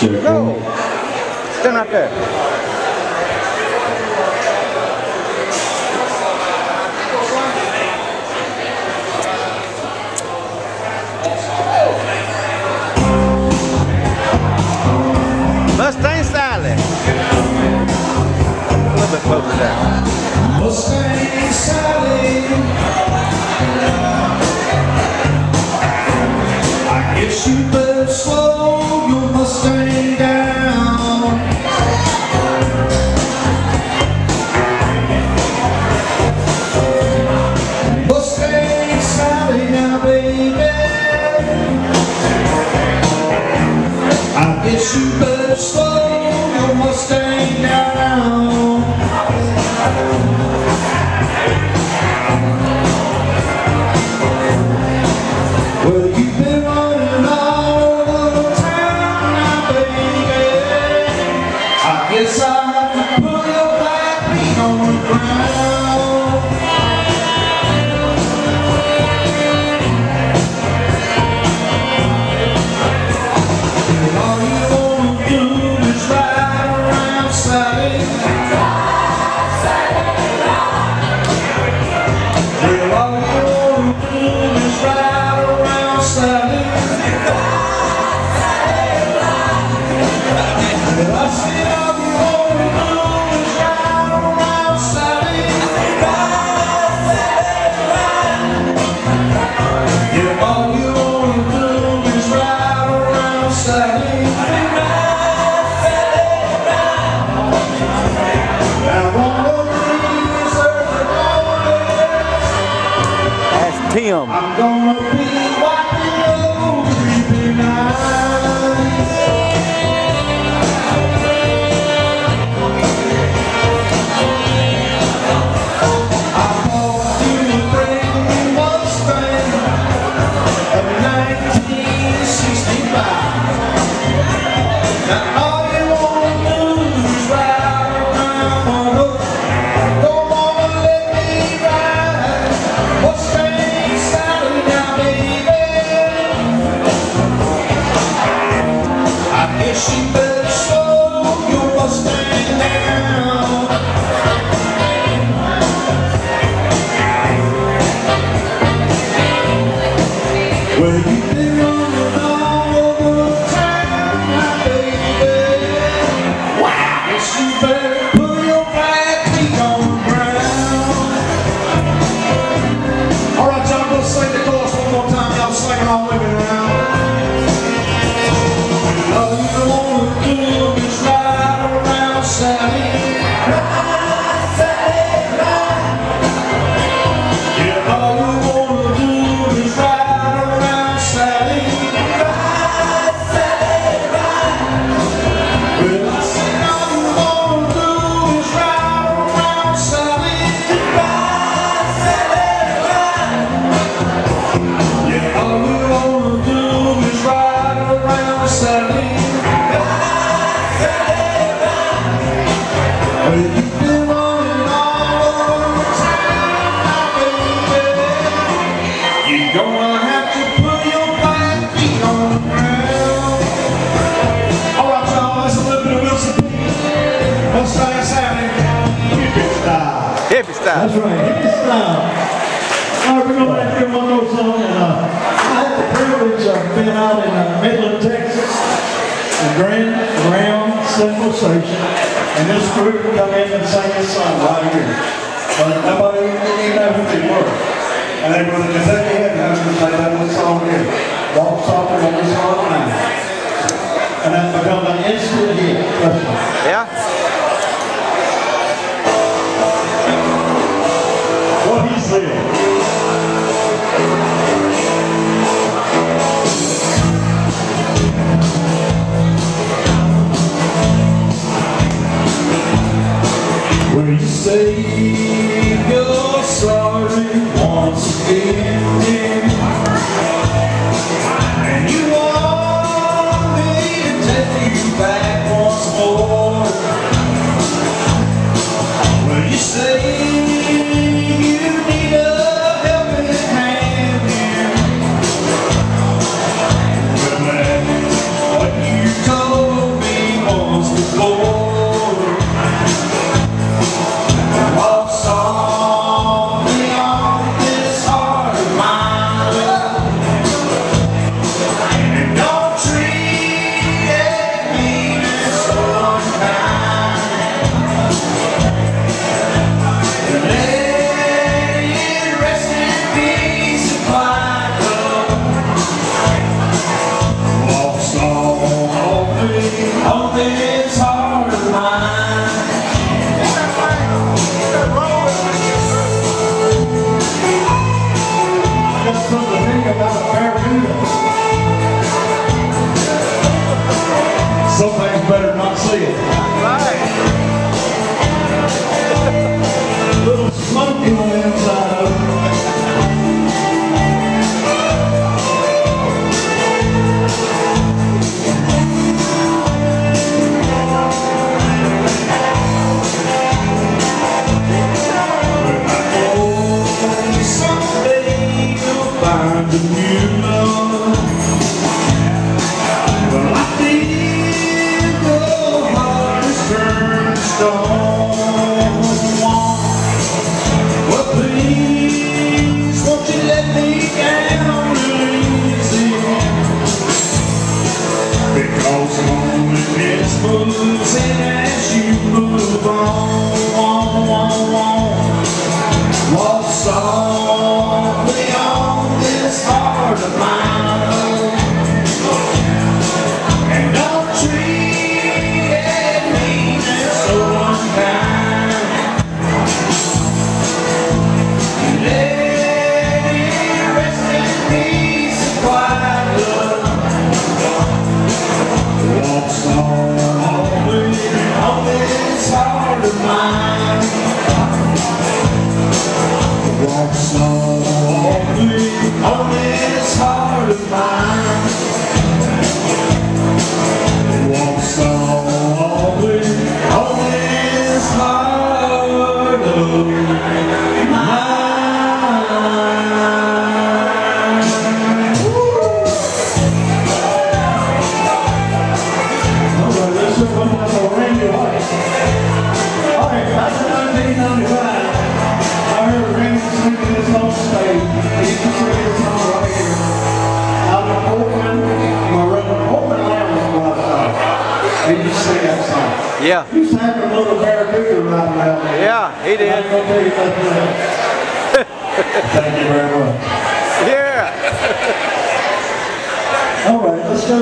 Cheerful. No, still not there. Mustang Sally, A little bit closer down. Mustang Sally, I guess you better slow sing I'm gonna be When style. That's right, his. All right, we're going to hear one more song. And, uh, I had the privilege of being out in uh, Midland, Texas, the Grand Round Central Station, and this group would come in and sing this song right here. But nobody even knew who they were. And they were the Kentucky Yeah. And as you move on. What's all He you to that song. Yeah. He sang little Barracuda right. Yeah, he did. Thank you very much. Yeah. All right, let's go.